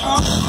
Oh.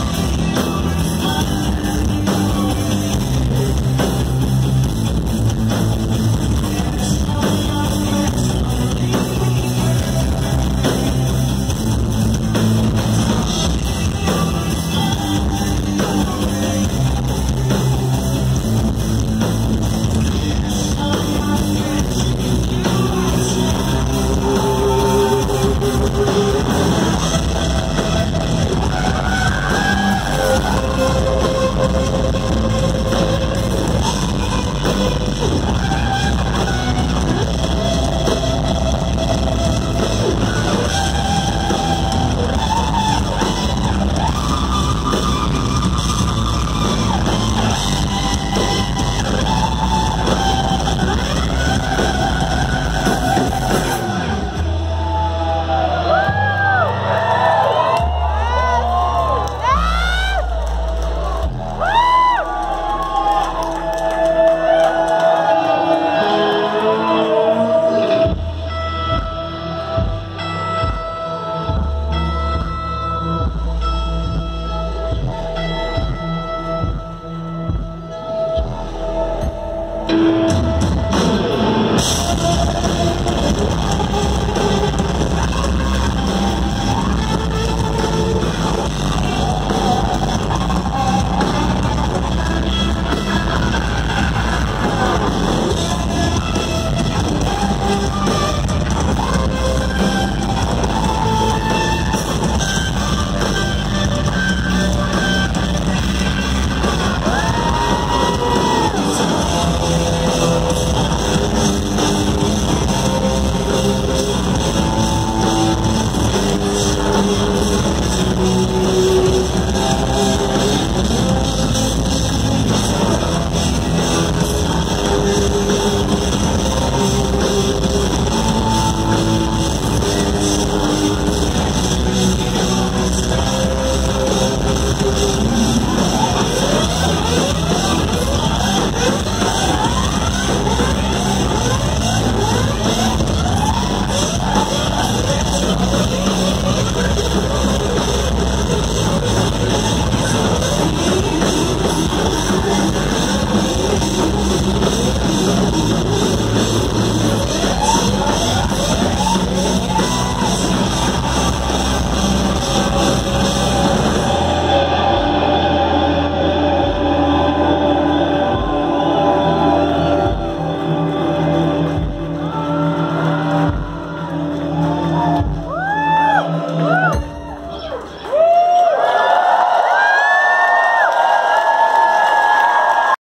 Woo!